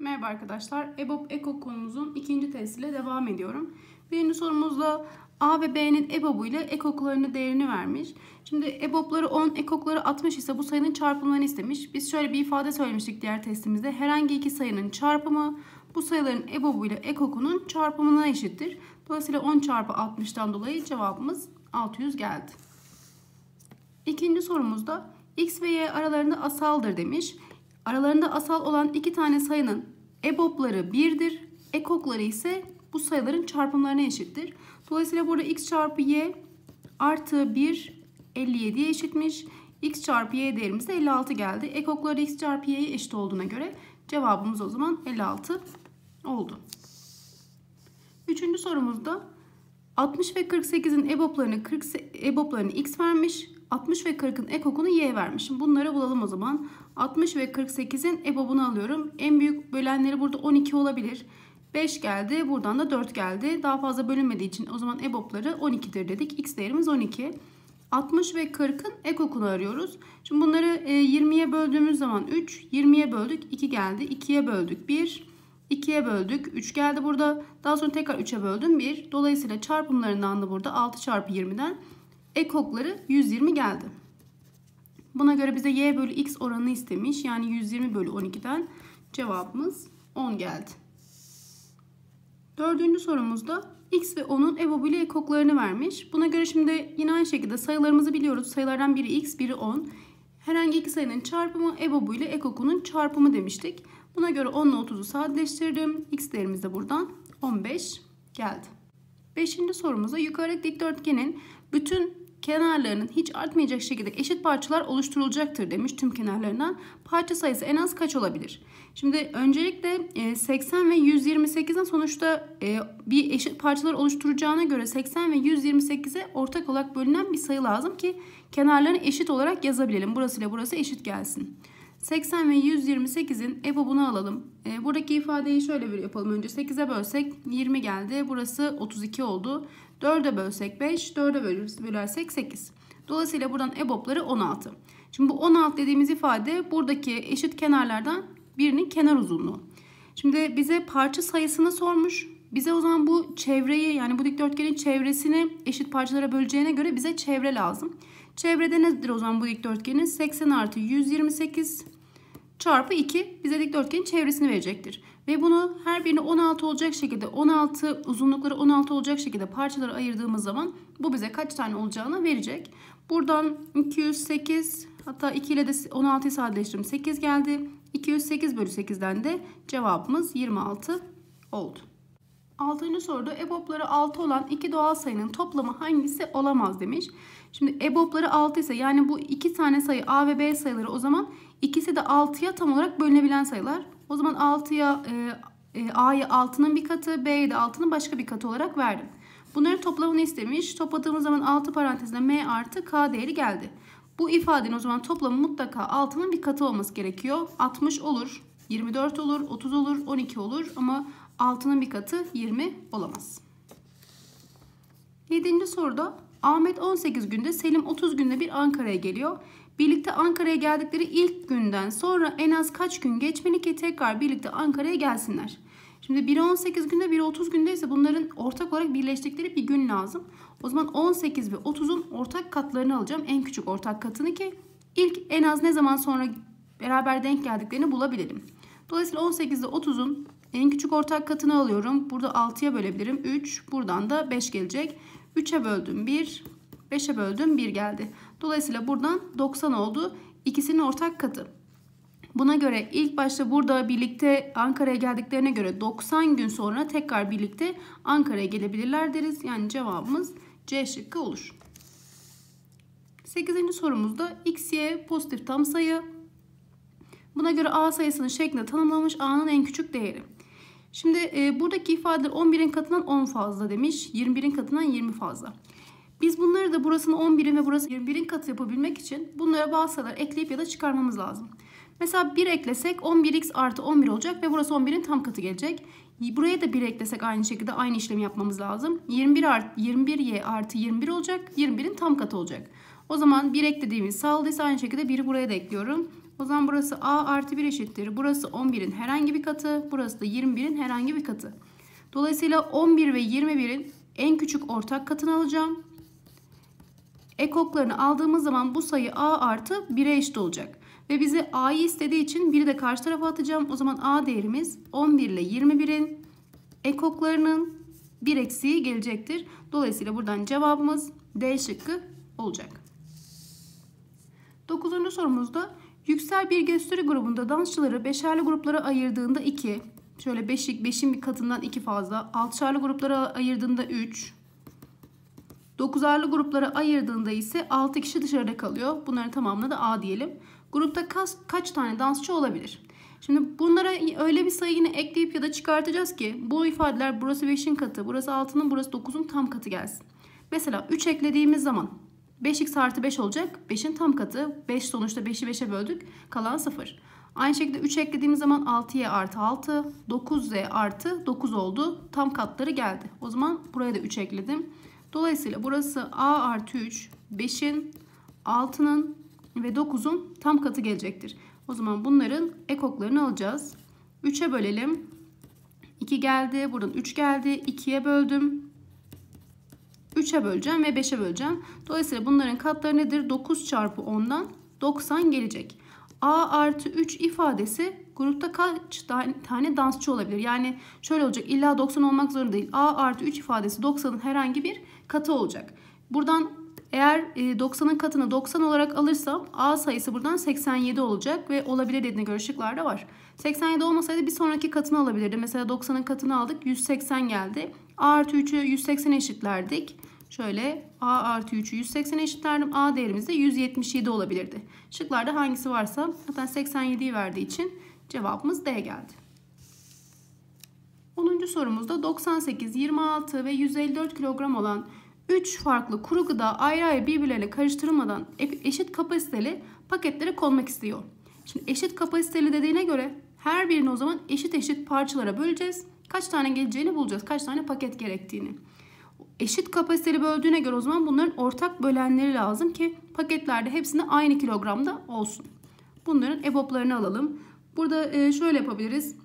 Merhaba arkadaşlar. EBOB EKO konumuzun ikinci testiyle devam ediyorum. Birinci sorumuzda A ve B'nin EBOB'u ile ekoklarının değerini vermiş. Şimdi EBOB'ları 10, ekokları 60 ise bu sayının çarpımlarını istemiş. Biz şöyle bir ifade söylemiştik diğer testimizde. Herhangi iki sayının çarpımı bu sayıların EBOB'u ile ekokunun çarpımına eşittir. Dolayısıyla 10 çarpı 60'tan dolayı cevabımız 600 geldi. İkinci sorumuzda X ve Y aralarında asaldır demiş. Aralarında asal olan iki tane sayının EBOB'ları 1'dir. Ekokları ise bu sayıların çarpımlarına eşittir. Dolayısıyla burada x çarpı y artı 1 57'ye eşitmiş. x çarpı y değerimiz de 56 geldi. Ekokları x çarpı y'ye eşit olduğuna göre cevabımız o zaman 56 oldu. Üçüncü sorumuzda 60 ve 48'in EBOB'larını 40 EBOB'larını x vermiş. 60 ve 40'ın ekokunu y vermiş. Bunları bulalım o zaman. 60 ve 48'in EBOB'unu alıyorum. En büyük bölenleri burada 12 olabilir. 5 geldi. Buradan da 4 geldi. Daha fazla bölünmediği için o zaman EBOB'ları 12'dir dedik. X değerimiz 12. 60 ve 40'ın ekokunu arıyoruz. Şimdi bunları 20'ye böldüğümüz zaman 3, 20'ye böldük 2 geldi. 2'ye böldük 1, 2'ye böldük 3 geldi burada. Daha sonra tekrar 3'e böldüm 1. Dolayısıyla çarpımlarından da burada 6 çarpı 20'den ekokları 120 geldi. Buna göre bize y bölü x oranını istemiş. Yani 120 bölü 12'den cevabımız 10 geldi. Dördüncü sorumuzda x ve 10'un EBOB ile ekoklarını vermiş. Buna göre şimdi yine aynı şekilde sayılarımızı biliyoruz. Sayılardan biri x, biri 10. Herhangi iki sayının çarpımı EBOB ile ekokunun çarpımı demiştik. Buna göre 10 ile 30'u sadeleştirdim. X değerimiz de buradan 15 geldi. Beşinci sorumuzda yukarıdaki dikdörtgenin bütün kenarlarının hiç artmayacak şekilde eşit parçalar oluşturulacaktır demiş tüm kenarlarından. Parça sayısı en az kaç olabilir? Şimdi öncelikle 80 e, ve 128'in sonuçta e, bir eşit parçalar oluşturacağına göre 80 ve 128'e ortak olarak bölünen bir sayı lazım ki kenarlarını eşit olarak yazabilelim. Burası ile burası eşit gelsin. 80 ve 128'in EBOB'unu alalım. E, buradaki ifadeyi şöyle bir yapalım. Önce 8'e bölsek 20 geldi. Burası 32 oldu. 4'e bölsek 5, 4'e bölersek 8. Dolayısıyla buradan EBOB'ları 16. Şimdi bu 16 dediğimiz ifade buradaki eşit kenarlardan birinin kenar uzunluğu. Şimdi bize parça sayısını sormuş. Bize o zaman bu çevreyi yani bu dikdörtgenin çevresini eşit parçalara böleceğine göre bize çevre lazım. Çevrede nedir o zaman bu dikdörtgenin? 80 artı 128 çarpı 2 bize dikdörtgenin çevresini verecektir. Ve bunu her birini 16 olacak şekilde 16 uzunlukları 16 olacak şekilde parçalara ayırdığımız zaman bu bize kaç tane olacağını verecek. Buradan 208 hatta 2 ile de 16'yı sadeleştirdim 8 geldi. 208 bölü 8'den de cevabımız 26 oldu. Altıncı soruda EBOB'ları 6 olan iki doğal sayının toplamı hangisi olamaz demiş. Şimdi EBOB'ları 6 ise yani bu iki tane sayı A ve B sayıları o zaman ikisi de 6'ya tam olarak bölünebilen sayılar. O zaman 6'ya e, e, A'yı 6'nın bir katı, B'yi de 6'nın başka bir katı olarak verdim. Bunların toplamını istemiş. Topladığımız zaman 6 parantezinde M artı K değeri geldi. Bu ifadenin o zaman toplamı mutlaka 6'nın bir katı olması gerekiyor. 60 olur, 24 olur, 30 olur, 12 olur ama 6'nın bir katı 20 olamaz. 7. soruda Ahmet 18 günde, Selim 30 günde bir Ankara'ya geliyor. Birlikte Ankara'ya geldikleri ilk günden sonra en az kaç gün geçmeli ki tekrar birlikte Ankara'ya gelsinler. Şimdi biri 18 günde biri 30 günde ise bunların ortak olarak birleştikleri bir gün lazım. O zaman 18 ve 30'un ortak katlarını alacağım. En küçük ortak katını ki ilk en az ne zaman sonra beraber denk geldiklerini bulabilelim. Dolayısıyla 18 ile 30'un en küçük ortak katını alıyorum. Burada 6'ya bölebilirim. 3. Buradan da 5 gelecek. 3'e böldüm 1. 5'e böldüm 1 geldi. Dolayısıyla buradan 90 oldu. İkisinin ortak katı. Buna göre ilk başta burada birlikte Ankara'ya geldiklerine göre 90 gün sonra tekrar birlikte Ankara'ya gelebilirler deriz. Yani cevabımız C şıkkı olur. 8. sorumuzda x, y pozitif tam sayı. Buna göre a sayısının şeklinde tanımlanmış a'nın en küçük değeri. Şimdi e, buradaki ifadeler 11'in katından 10 fazla demiş. 21'in katından 20 fazla. Biz bunları da burasını 11'in ve burası 21'in katı yapabilmek için bunlara bazı sayılar ekleyip ya da çıkarmamız lazım. Mesela 1 eklesek 11x artı 11 olacak ve burası 11'in tam katı gelecek. Buraya da 1 eklesek aynı şekilde aynı işlemi yapmamız lazım. 21 artı 21y artı 21 olacak. 21'in tam katı olacak. O zaman 1 eklediğimiz sağladıysa aynı şekilde 1'i buraya da ekliyorum. O zaman burası A artı 1 eşittir. Burası 11'in herhangi bir katı. Burası da 21'in herhangi bir katı. Dolayısıyla 11 ve 21'in en küçük ortak katını alacağım. Ekoklarını aldığımız zaman bu sayı A artı 1'e eşit olacak. Ve bize A'yı istediği için 1'i de karşı tarafa atacağım. O zaman A değerimiz 11 ile 21'in ekoklarının bir eksiği gelecektir. Dolayısıyla buradan cevabımız D şıkkı olacak. Dokuzuncu sorumuzda yüksel bir gösteri grubunda dansçıları beşerli gruplara ayırdığında 2, şöyle beşik, beşin bir katından 2 fazla, altışarlı gruplara ayırdığında 3, dokuzarlı gruplara ayırdığında ise 6 kişi dışarıda kalıyor. Bunların tamamına da A diyelim. Grupta kaç, kaç tane dansçı olabilir? Şimdi bunlara öyle bir sayı yine ekleyip ya da çıkartacağız ki bu ifadeler burası 5'in katı, burası 6'nın, burası 9'un tam katı gelsin. Mesela 3 eklediğimiz zaman 5x artı 5 olacak. 5'in tam katı. 5 sonuçta 5'i 5'e böldük. Kalan 0. Aynı şekilde 3 eklediğimiz zaman 6y artı 6. 9z artı 9 oldu. Tam katları geldi. O zaman buraya da 3 ekledim. Dolayısıyla burası a artı 3. 5'in, 6'nın ve 9'un tam katı gelecektir. O zaman bunların ekoklarını alacağız. 3'e bölelim. 2 geldi. Buradan 3 geldi. 2'ye böldüm. 3'e böleceğim ve 5'e böleceğim. Dolayısıyla bunların katları nedir? 9 çarpı 10'dan 90 gelecek. A artı 3 ifadesi grupta kaç tane dansçı olabilir? Yani şöyle olacak illa 90 olmak zorunda değil. A artı 3 ifadesi 90'ın herhangi bir katı olacak. Buradan eğer 90'ın e, katını 90 olarak alırsam A sayısı buradan 87 olacak ve olabilir dediğine göre şıklarda var. 87 olmasaydı bir sonraki katını alabilirdi. Mesela 90'ın katını aldık 180 geldi. A artı 3'ü 180 eşitlerdik. Şöyle A artı 3'ü 180 eşitlerdim. A değerimiz de 177 olabilirdi. Şıklarda hangisi varsa zaten 87'yi verdiği için cevabımız D geldi. 10. sorumuzda 98, 26 ve 154 kilogram olan 3 farklı kuru gıda ayrı ayrı birbirleriyle karıştırılmadan eşit kapasiteli paketlere konmak istiyor. Şimdi eşit kapasiteli dediğine göre her birini o zaman eşit eşit parçalara böleceğiz. Kaç tane geleceğini bulacağız. Kaç tane paket gerektiğini. Eşit kapasiteli böldüğüne göre o zaman bunların ortak bölenleri lazım ki paketlerde hepsinde aynı kilogramda olsun. Bunların EBOB'larını alalım. Burada e, şöyle yapabiliriz.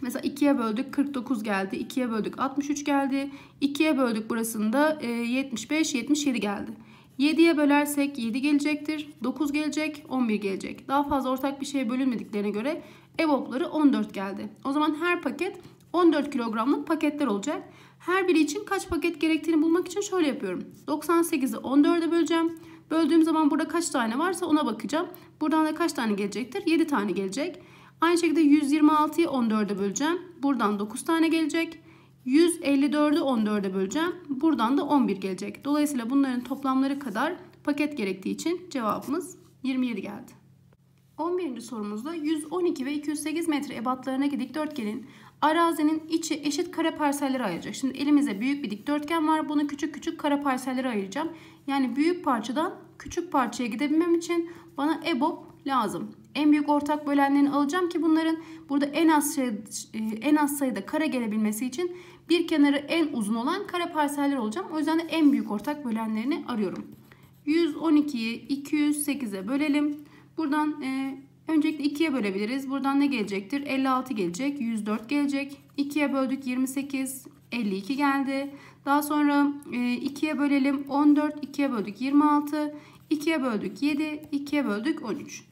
Mesela 2'ye böldük 49 geldi. 2'ye böldük 63 geldi. 2'ye böldük burasında 75 e, 77 geldi. 7'ye bölersek 7 gelecektir. 9 gelecek 11 gelecek. Daha fazla ortak bir şeye bölünmediklerine göre EBOB'ları 14 geldi. O zaman her paket 14 kilogramlık paketler olacak. Her biri için kaç paket gerektiğini bulmak için şöyle yapıyorum. 98'i 14'e böleceğim. Böldüğüm zaman burada kaç tane varsa ona bakacağım. Buradan da kaç tane gelecektir? 7 tane gelecek. Aynı şekilde 126'yı 14'e böleceğim. Buradan 9 tane gelecek. 154'ü 14'e böleceğim. Buradan da 11 gelecek. Dolayısıyla bunların toplamları kadar paket gerektiği için cevabımız 27 geldi. 11. sorumuzda 112 ve 208 metre ebatlarına dikdörtgenin arazinin içi eşit kare parsellere ayıracak. Şimdi elimizde büyük bir dikdörtgen var. Bunu küçük küçük kare parsellere ayıracağım. Yani büyük parçadan küçük parçaya gidebilmem için bana EBOB lazım. En büyük ortak bölenlerini alacağım ki bunların burada en az şey, e, en az sayıda kare gelebilmesi için bir kenarı en uzun olan kare parseller olacağım. O yüzden de en büyük ortak bölenlerini arıyorum. 112'yi 208'e bölelim. Buradan e, öncelikle 2'ye bölebiliriz. Buradan ne gelecektir? 56 gelecek, 104 gelecek. 2'ye böldük 28, 52 geldi. Daha sonra e, 2'ye bölelim 14, 2'ye böldük 26, 2'ye böldük 7, 2'ye böldük 13.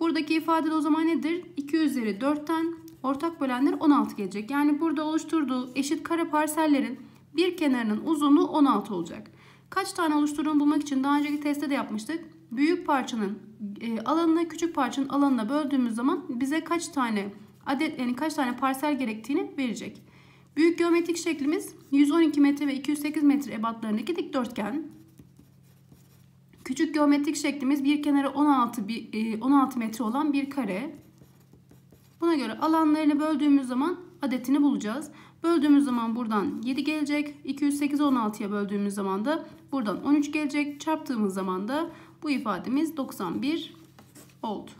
Buradaki ifade de o zaman nedir? 2 üzeri 4'ten ortak bölenler 16 gelecek. Yani burada oluşturduğu eşit kare parsellerin bir kenarının uzunluğu 16 olacak. Kaç tane oluşturduğunu bulmak için daha önceki testte de yapmıştık. Büyük parçanın e, alanını küçük parçanın alanına böldüğümüz zaman bize kaç tane adet yani kaç tane parsel gerektiğini verecek. Büyük geometrik şeklimiz 112 metre ve 208 metre ebatlarındaki dikdörtgen. Küçük geometrik şeklimiz bir kenarı 16 16 e, metre olan bir kare. Buna göre alanlarını böldüğümüz zaman adetini bulacağız. Böldüğümüz zaman buradan 7 gelecek. 208 16'ya böldüğümüz zaman da buradan 13 gelecek. Çarptığımız zaman da bu ifademiz 91 oldu.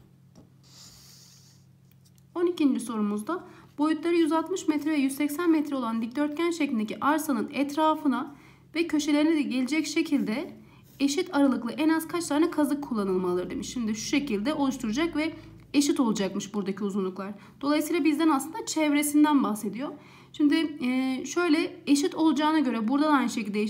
12. sorumuzda boyutları 160 metre ve 180 metre olan dikdörtgen şeklindeki arsanın etrafına ve köşelerine de gelecek şekilde eşit aralıklı en az kaç tane kazık kullanılmalıdır demiş. Şimdi şu şekilde oluşturacak ve eşit olacakmış buradaki uzunluklar. Dolayısıyla bizden aslında çevresinden bahsediyor. Şimdi e, şöyle eşit olacağına göre buradan aynı şekilde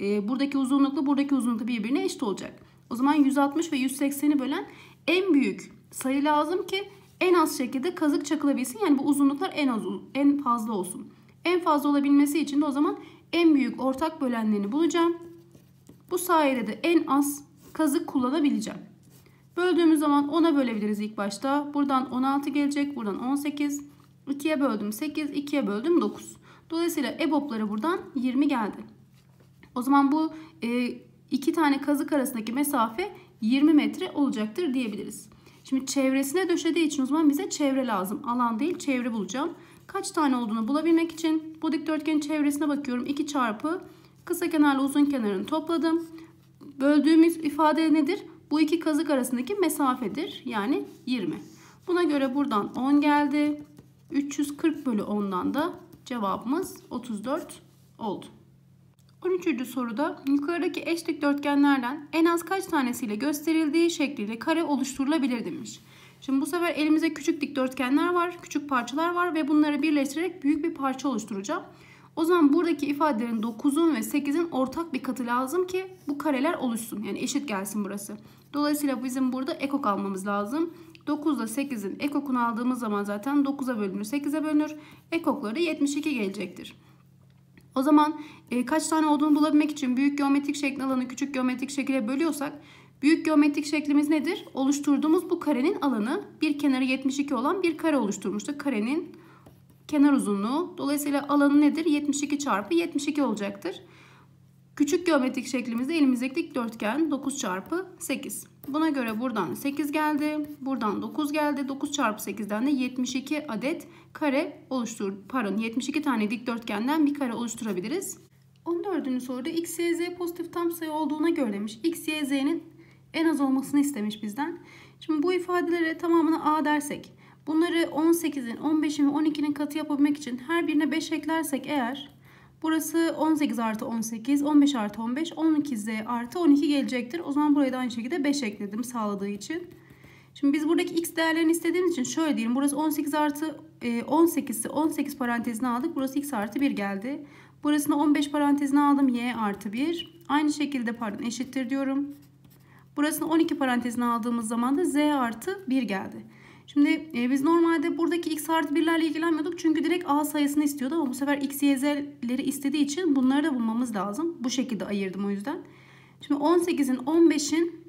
e, buradaki uzunlukla buradaki uzunlukla birbirine eşit olacak. O zaman 160 ve 180'i bölen en büyük sayı lazım ki en az şekilde kazık çakılabilsin. Yani bu uzunluklar en az en fazla olsun. En fazla olabilmesi için de o zaman en büyük ortak bölenlerini bulacağım. Bu sayede de en az kazık kullanabileceğim. Böldüğümüz zaman 10'a bölebiliriz ilk başta. Buradan 16 gelecek. Buradan 18. 2'ye böldüm 8. 2'ye böldüm 9. Dolayısıyla EBOB'ları buradan 20 geldi. O zaman bu e, iki tane kazık arasındaki mesafe 20 metre olacaktır diyebiliriz. Şimdi çevresine döşediği için o zaman bize çevre lazım. Alan değil çevre bulacağım. Kaç tane olduğunu bulabilmek için bu dikdörtgenin çevresine bakıyorum. 2 çarpı kısa kenarla uzun kenarını topladım. Böldüğümüz ifade nedir? Bu iki kazık arasındaki mesafedir. Yani 20. Buna göre buradan 10 geldi. 340 bölü 10'dan da cevabımız 34 oldu. 13. soruda yukarıdaki eş dikdörtgenlerden en az kaç tanesiyle gösterildiği şekliyle kare oluşturulabilir demiş. Şimdi bu sefer elimizde küçük dikdörtgenler var, küçük parçalar var ve bunları birleştirerek büyük bir parça oluşturacağım. O zaman buradaki ifadelerin 9'un ve 8'in ortak bir katı lazım ki bu kareler oluşsun. Yani eşit gelsin burası. Dolayısıyla bizim burada ekok almamız lazım. 9 ile 8'in ekokunu aldığımız zaman zaten 9'a bölünür 8'e bölünür. Ekokları 72 gelecektir. O zaman e, kaç tane olduğunu bulabilmek için büyük geometrik şekil alanı küçük geometrik şekilde bölüyorsak büyük geometrik şeklimiz nedir? Oluşturduğumuz bu karenin alanı bir kenarı 72 olan bir kare oluşturmuştuk. Karenin kenar uzunluğu. Dolayısıyla alanı nedir? 72 çarpı 72 olacaktır. Küçük geometrik şeklimizde elimizdeki dikdörtgen 9 çarpı 8. Buna göre buradan 8 geldi. Buradan 9 geldi. 9 çarpı 8'den de 72 adet kare oluştur. Pardon 72 tane dikdörtgenden bir kare oluşturabiliriz. 14. soruda x, y, z pozitif tam sayı olduğuna göre demiş. x, y, z'nin en az olmasını istemiş bizden. Şimdi bu ifadelere tamamını a dersek. Bunları 18'in, 15'in ve 12'nin katı yapabilmek için her birine 5 eklersek eğer Burası 18 artı 18, 15 artı 15, 12z artı 12 gelecektir. O zaman burayı da aynı şekilde 5 ekledim sağladığı için. Şimdi biz buradaki x değerlerini istediğimiz için şöyle diyelim. Burası 18 artı 18 ise 18 parantezine aldık. Burası x artı 1 geldi. Burasını 15 parantezine aldım. y artı 1. Aynı şekilde pardon eşittir diyorum. Burasını 12 parantezine aldığımız zaman da z artı 1 geldi. Şimdi e, biz normalde buradaki x artı birlerle ilgilenmiyorduk. Çünkü direkt a sayısını istiyordu ama bu sefer x, y, z'leri istediği için bunları da bulmamız lazım. Bu şekilde ayırdım o yüzden. Şimdi 18'in, 15'in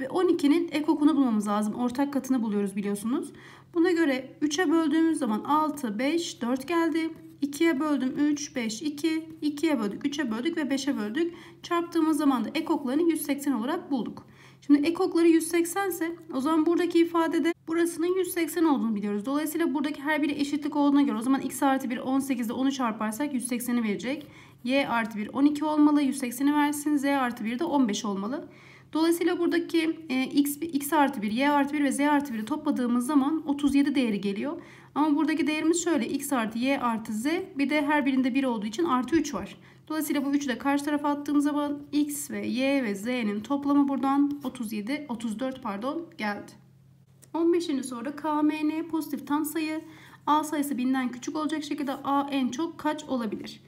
ve 12'nin ekokunu bulmamız lazım. Ortak katını buluyoruz biliyorsunuz. Buna göre 3'e böldüğümüz zaman 6, 5, 4 geldi. 2'ye böldüm 3, 5, 2. 2'ye böldük, 3'e böldük ve 5'e böldük. Çarptığımız zaman da ekoklarını 180 olarak bulduk. Şimdi ekokları 180 ise o zaman buradaki ifadede burasının 180 olduğunu biliyoruz. Dolayısıyla buradaki her biri eşitlik olduğuna göre o zaman x artı 1 18'de 10'u çarparsak 180'i verecek. y artı 1 12 olmalı 180'i versin. z artı 1 de 15 olmalı. Dolayısıyla buradaki e, x, x artı 1, y artı 1 ve z artı 1'i topladığımız zaman 37 değeri geliyor. Ama buradaki değerimiz şöyle x artı y artı z bir de her birinde 1 olduğu için artı 3 var. Dolayısıyla bu 3'ü de karşı tarafa attığımız zaman x ve y ve z'nin toplamı buradan 37, 34 pardon geldi. 15. soruda KMN pozitif tam sayı. A sayısı binden küçük olacak şekilde A en çok kaç olabilir?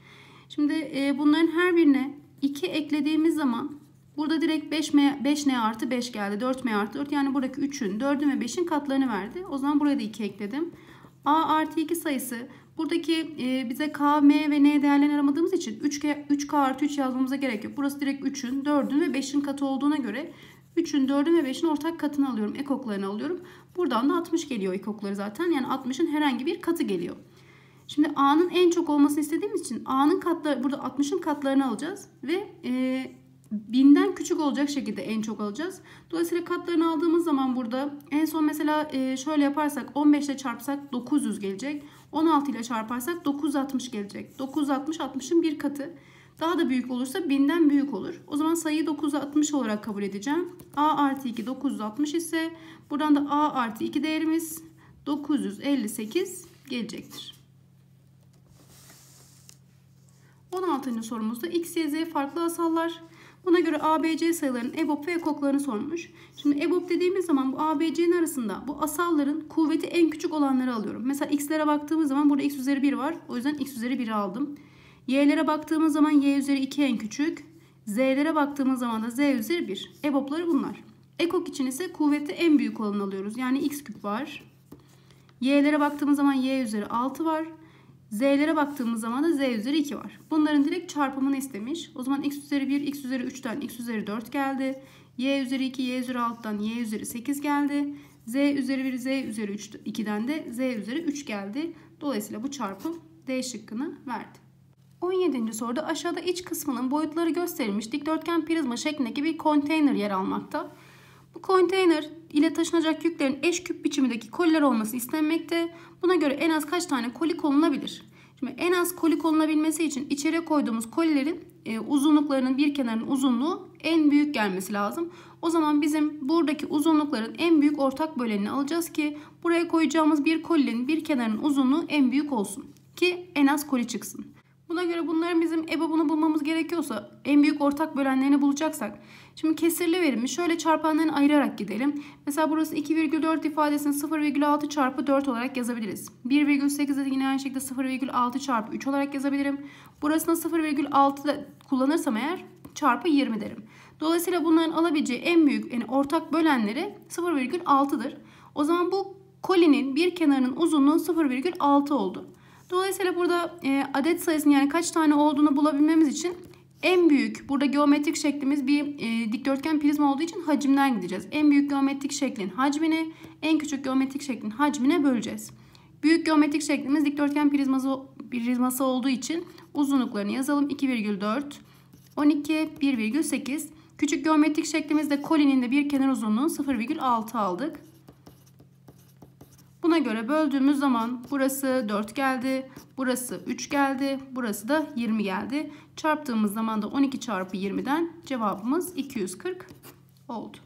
Şimdi e, bunların her birine 2 eklediğimiz zaman burada direkt 5M, 5N artı 5 geldi. 4M artı 4 yani buradaki 3'ün, 4'ün ve 5'in katlarını verdi. O zaman buraya da 2 ekledim. A artı 2 sayısı buradaki e, bize K, M ve N değerlerini aramadığımız için 3K, 3K artı 3 yazmamıza gerek yok. Burası direkt 3'ün, 4'ün ve 5'in katı olduğuna göre 3'ün, 4'ün ve 5'in ortak katını alıyorum. Ekoklarını alıyorum. Buradan da 60 geliyor ekokları zaten. Yani 60'ın herhangi bir katı geliyor. Şimdi A'nın en çok olmasını istediğimiz için A'nın katları burada 60'ın katlarını alacağız ve e, binden küçük olacak şekilde en çok alacağız. Dolayısıyla katlarını aldığımız zaman burada en son mesela e, şöyle yaparsak 15 ile çarpsak 900 gelecek. 16 ile çarparsak 960 gelecek. 960 60'ın bir katı. Daha da büyük olursa binden büyük olur. O zaman sayıyı 960 olarak kabul edeceğim. A artı 2 960 ise buradan da A artı 2 değerimiz 958 gelecektir. 16. sorumuzda x, y, z farklı asallar. Buna göre ABC sayılarının EBOB ve ekoklarını sormuş. Şimdi EBOB dediğimiz zaman bu ABC'nin arasında bu asalların kuvveti en küçük olanları alıyorum. Mesela x'lere baktığımız zaman burada x üzeri 1 var. O yüzden x üzeri 1'i aldım. Y'lere baktığımız zaman y üzeri 2 en küçük. Z'lere baktığımız zaman da z üzeri 1. EBOB'ları bunlar. Ekok için ise kuvveti en büyük olanı alıyoruz. Yani x küp var. Y'lere baktığımız zaman y üzeri 6 var. Z'lere baktığımız zaman da z üzeri 2 var. Bunların direkt çarpımını istemiş. O zaman x üzeri 1, x üzeri 3'ten x üzeri 4 geldi. Y üzeri 2, y üzeri 6'dan y üzeri 8 geldi. Z üzeri 1, z üzeri 3, 2'den de z üzeri 3 geldi. Dolayısıyla bu çarpım D şıkkını verdi. 17. soruda aşağıda iç kısmının boyutları gösterilmiş dikdörtgen prizma şeklindeki bir konteyner yer almakta. Bu konteyner ile taşınacak yüklerin eş küp biçimindeki koliler olması istenmekte. Buna göre en az kaç tane koli konulabilir? Şimdi en az koli konunabilmesi için içeri koyduğumuz kolilerin e, uzunluklarının bir kenarının uzunluğu en büyük gelmesi lazım. O zaman bizim buradaki uzunlukların en büyük ortak bölenini alacağız ki buraya koyacağımız bir kolinin bir kenarının uzunluğu en büyük olsun. Ki en az koli çıksın. Buna göre bunların bizim EBOB'unu bulmamız gerekiyorsa en büyük ortak bölenlerini bulacaksak şimdi kesirli verimi şöyle çarpanlarını ayırarak gidelim. Mesela burası 2,4 ifadesini 0,6 çarpı 4 olarak yazabiliriz. 1,8'de yine aynı şekilde 0,6 çarpı 3 olarak yazabilirim. Burasını 0,6 kullanırsam eğer çarpı 20 derim. Dolayısıyla bunların alabileceği en büyük yani ortak bölenleri 0,6'dır. O zaman bu kolinin bir kenarının uzunluğu 0,6 oldu. Dolayısıyla burada e, adet sayısının yani kaç tane olduğunu bulabilmemiz için en büyük burada geometrik şeklimiz bir e, dikdörtgen prizma olduğu için hacimden gideceğiz. En büyük geometrik şeklin hacmini en küçük geometrik şeklin hacmine böleceğiz. Büyük geometrik şeklimiz dikdörtgen prizması, prizması olduğu için uzunluklarını yazalım. 2,4, 12, 1,8. Küçük geometrik şeklimizde kolinin de bir kenar uzunluğu 0,6 aldık. Buna göre böldüğümüz zaman burası 4 geldi, burası 3 geldi, burası da 20 geldi. Çarptığımız zaman da 12 çarpı 20'den cevabımız 240 oldu.